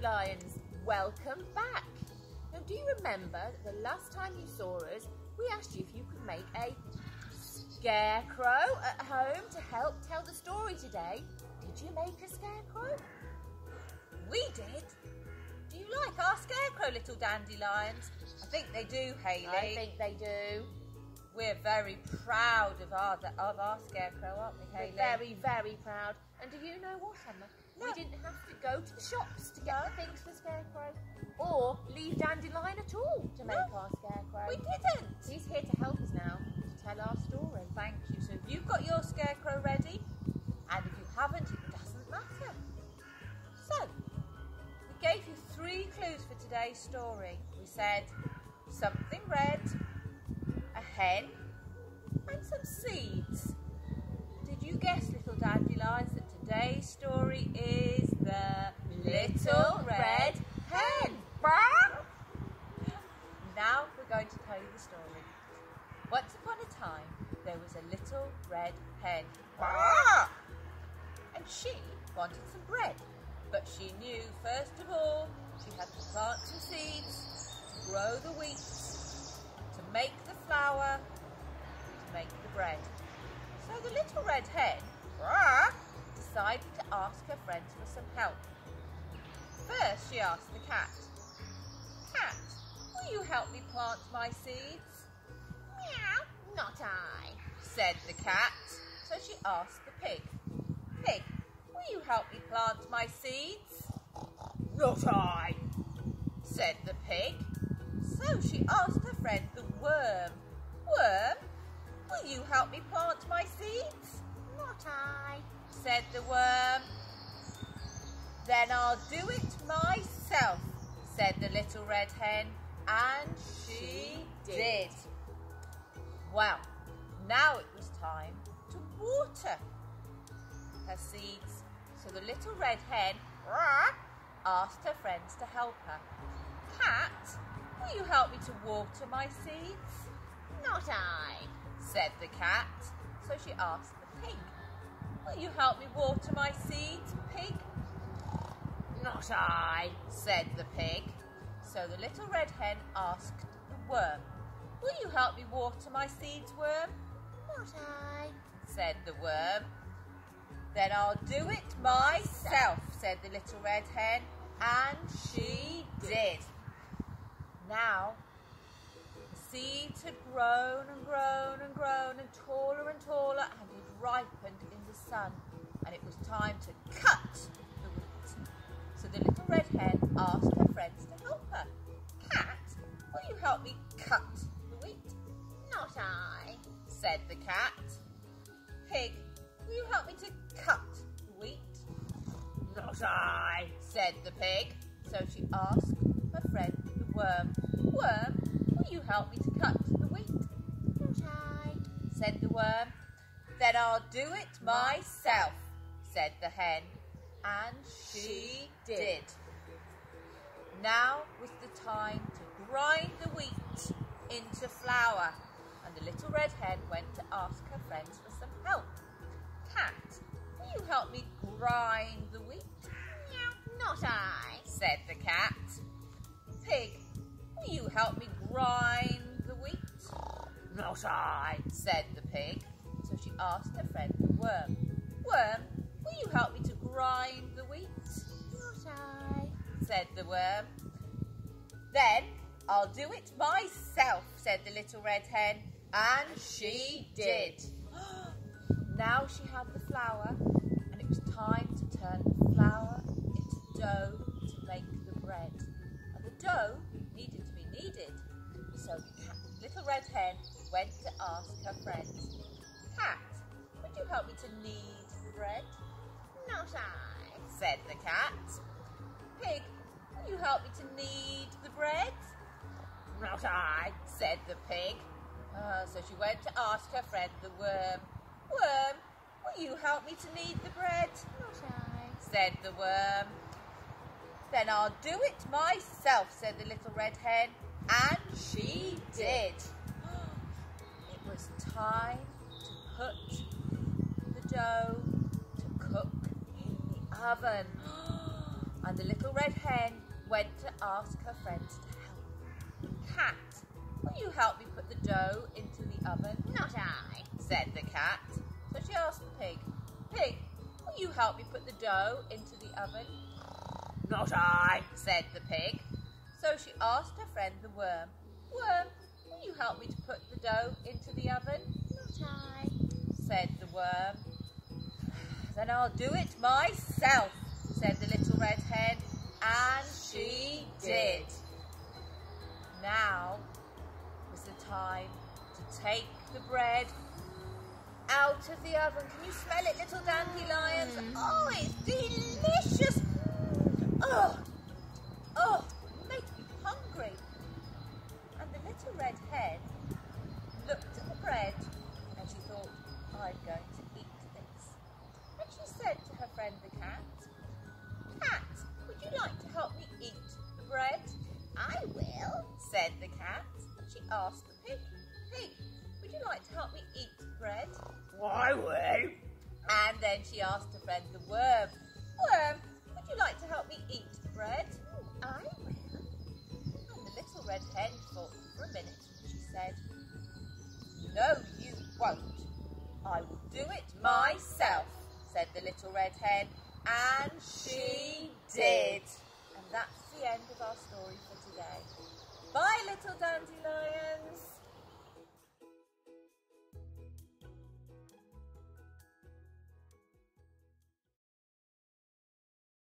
dandelions, welcome back. Now, do you remember that the last time you saw us, we asked you if you could make a scarecrow at home to help tell the story today? Did you make a scarecrow? We did. Do you like our scarecrow, little dandelions? I think they do, Hayley. I think they do. We're very proud of our of our scarecrow, aren't we, Hayley? We're very, very proud. And do you know what, Emma? We didn't have to go to the shops to get the things for Scarecrow or leave Dandelion at all to make no, our Scarecrow. We didn't. He's here to help us now to tell our story. Thank you. So if you've got your Scarecrow ready, and if you haven't, it doesn't matter. So, we gave you three clues for today's story. We said something red, a hen, and some seeds. Did you guess, little dandelions, that today's story is the Little Red Hen? Now we're going to tell you the story. Once upon a time, there was a little red hen. Ah! And she wanted some bread. But she knew, first of all, she had to plant some seeds, to grow the wheat, to make the flour, to make the bread. So the little red hen ah! decided to ask her friends for some help. First, she asked the cat, Cat, will you help me plant my seeds? Meow, not I, said the cat. So she asked the pig, Pig, will you help me plant my seeds? Not I, said the pig. So she asked her friend the worm, Worm, will you help me plant my seeds? Not I, said the worm. Then I'll do it myself, said the little red hen, and she did. Well, now it was time to water her seeds. So the little red hen asked her friends to help her. Cat, will you help me to water my seeds? Not I, said the cat. So she asked the pig. Will you help me water my seeds, pig? Not I, said the pig. So the little red hen asked the worm, Will you help me water my seeds, worm? Said the worm. Then I'll do it myself, said the little red hen, and she did. Now, the seeds had grown and grown and grown and taller and taller and had ripened in the sun, and it was time to cut the wheat. So the little red hen asked her friends to help her. Cat, will you help me cut the wheat? Not I, said the cat. Pig, will you help me to cut the wheat? Not I, said the pig. So she asked her friend the worm, Worm, will you help me to cut the wheat? Not I, said the worm. Then I'll do it myself, said the hen. And she did. Now was the time to grind the wheat into flour. And the little red hen went to ask her friends some help. Cat, will you help me grind the wheat? Not I, said the cat. Pig, will you help me grind the wheat? Not I, said the pig. So she asked her friend the worm, Worm, will you help me to grind the wheat? Not I, said the worm. Then I'll do it myself, said the little red hen, and she did. Now she had the flour, and it was time to turn the flour into dough to make the bread. And the dough needed to be kneaded. So little red hen went to ask her friends, Cat, would you help me to knead the bread? not I, said the cat. Pig, will you help me to knead the bread? Not I, said the pig. Uh, so she went to ask her friend the worm, Worm, will you help me to knead the bread? Not I, said the worm. Then I'll do it myself, said the little red hen, and she did. It was time to put the dough to cook in the oven. And the little red hen went to ask her friends to help. Cat, will you help me put the dough into the oven? Not I. said the cat. So she asked the pig, Pig, will you help me put the dough into the oven? Not I. said the pig. So she asked her friend the worm, Worm, will you help me to put the dough into the oven? Not I. said the worm. Then I'll do it myself, said the little red hen, and she did. Now the time to take the bread out of the oven. Can you smell it, little dandelions? Mm. Oh, it's delicious. Oh, oh, make me hungry. And the little red hen looked at the bread pig, would you like to help me eat bread? I will. And then she asked her friend the worm, Worm, would you like to help me eat bread? Oh, I will. And the little red hen thought for a minute and she said, No, you won't. I will do it myself, said the little red hen. And she did. And that's the end of our story for today. Bye, little dandelions.